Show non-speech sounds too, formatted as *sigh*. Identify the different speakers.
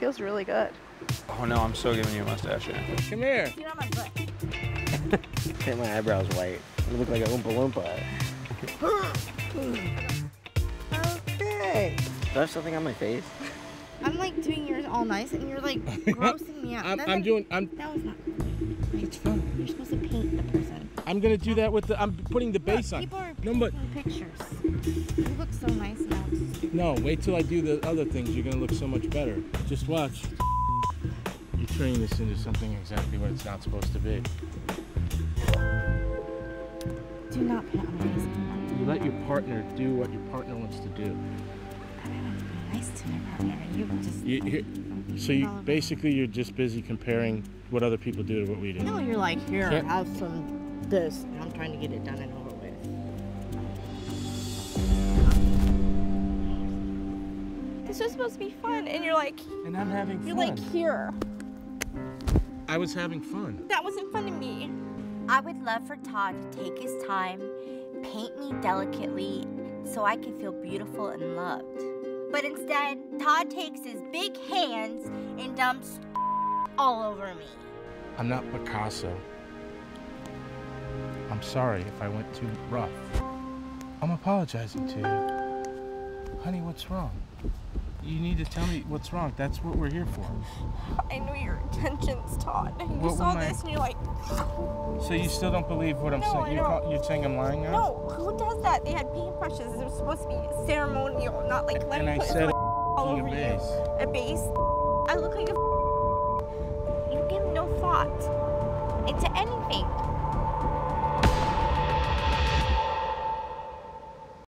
Speaker 1: feels really good.
Speaker 2: Oh no, I'm so giving you a mustache. Yeah.
Speaker 3: Come here.
Speaker 1: Get on my butt. *laughs*
Speaker 4: Paint my eyebrows white. I look like a Oompa Loompa. okay. Do I have something on my face?
Speaker 1: I'm like doing yours all nice, and you're like *laughs* grossing me out.
Speaker 3: I'm,
Speaker 1: That-
Speaker 3: I'm
Speaker 1: that-
Speaker 3: doing. I'm.
Speaker 1: That was not.
Speaker 3: It's fun.
Speaker 1: You're supposed to paint the person.
Speaker 3: I'm gonna do that with the. I'm putting the
Speaker 1: Look,
Speaker 3: base on.
Speaker 1: People are
Speaker 3: No, but
Speaker 1: taking pictures.
Speaker 3: No. Wait till I do the other things. You're gonna look so much better. Just watch. You're turning this into something exactly what it's not supposed to be.
Speaker 1: Do not paint on my face.
Speaker 3: You let your partner do what your partner wants to do.
Speaker 1: Be nice to my partner. You just.
Speaker 3: You, here, so you basically you're just busy comparing what other people do to what we do.
Speaker 1: No, you're like, here,
Speaker 3: Can't-
Speaker 1: have some this. And I'm trying to get it done and over with. This was supposed to be fun, and you're like,
Speaker 3: And I'm having
Speaker 1: you're
Speaker 3: fun.
Speaker 1: like here.
Speaker 3: I was having fun.
Speaker 1: That wasn't fun to me.
Speaker 5: I would love for Todd to take his time, paint me delicately so I can feel beautiful and loved. But instead, Todd takes his big hands and dumps all over me.
Speaker 3: I'm not Picasso. I'm sorry if I went too rough. I'm apologizing to you. Honey, what's wrong? You need to tell me what's wrong. That's what we're here for.
Speaker 1: I know your intentions, Todd. You
Speaker 3: What
Speaker 1: saw
Speaker 3: my-
Speaker 1: this and you're like, *sighs*
Speaker 3: So you still don't believe what I'm
Speaker 1: No, I
Speaker 3: saying? You're,
Speaker 1: don't.
Speaker 3: call, you're saying I'm lying now?
Speaker 1: no, who does that? They had paintbrushes. It was supposed to be ceremonial, not like let
Speaker 3: And
Speaker 1: me
Speaker 3: I
Speaker 1: put
Speaker 3: said it
Speaker 1: all over
Speaker 3: a
Speaker 1: you.
Speaker 3: base.
Speaker 1: A base. I look like a. You give no thought into anything.